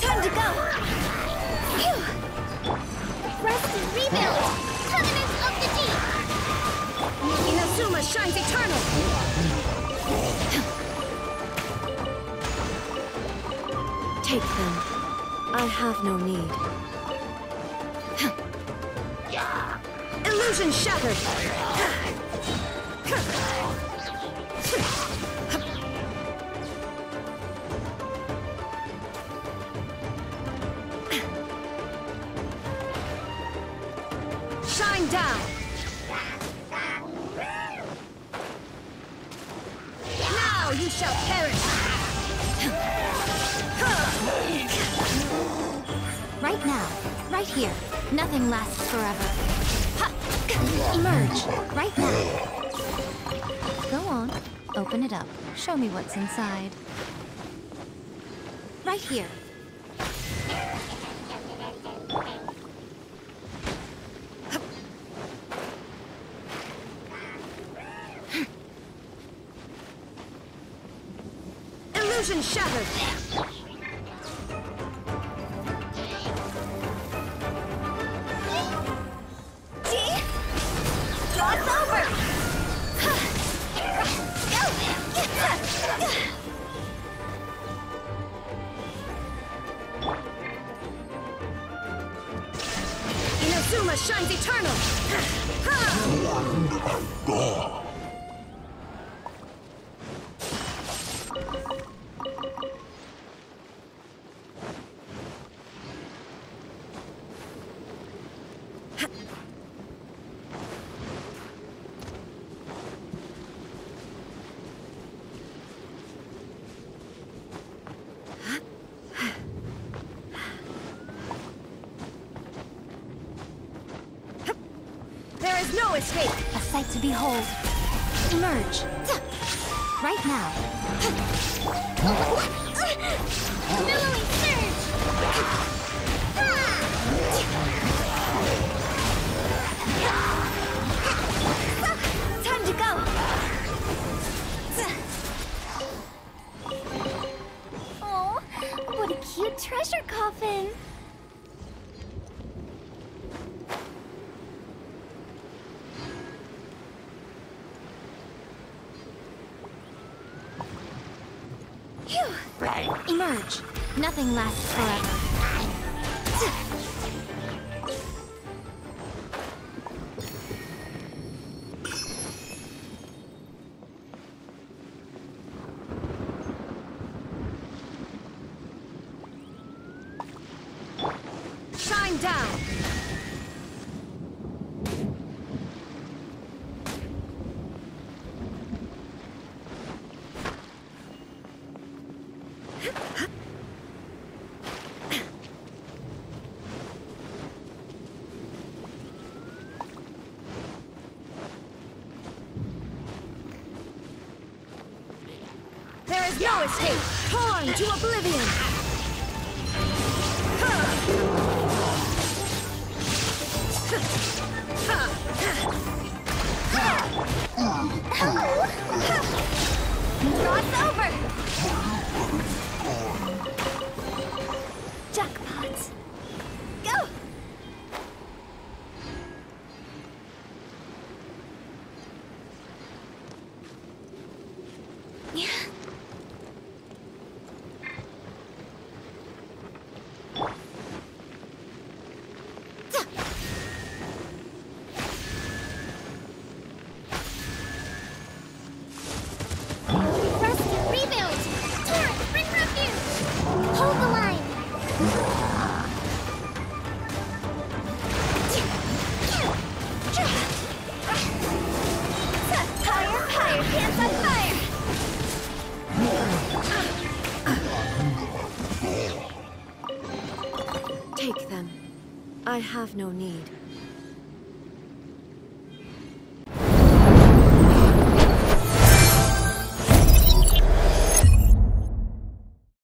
Time to go! Phew. Rest and rebuild! Covenant of the Deep! Inazuma shines eternal! Take them. I have no need. Illusion shattered! Shine down! Now you shall perish! Right now. Right here. Nothing lasts forever. Emerge. Right now. Go on. Open it up. Show me what's inside. Right here. Illusion shattered! Inazuma shines eternal! There is no escape! A sight to behold. Emerge. Right now. Billowing surge! Time to go! Oh, what a cute treasure coffin! Phew! Emerge. Nothing lasts forever. Shine down! There is no escape! Torn to oblivion! Cross over! I have no need.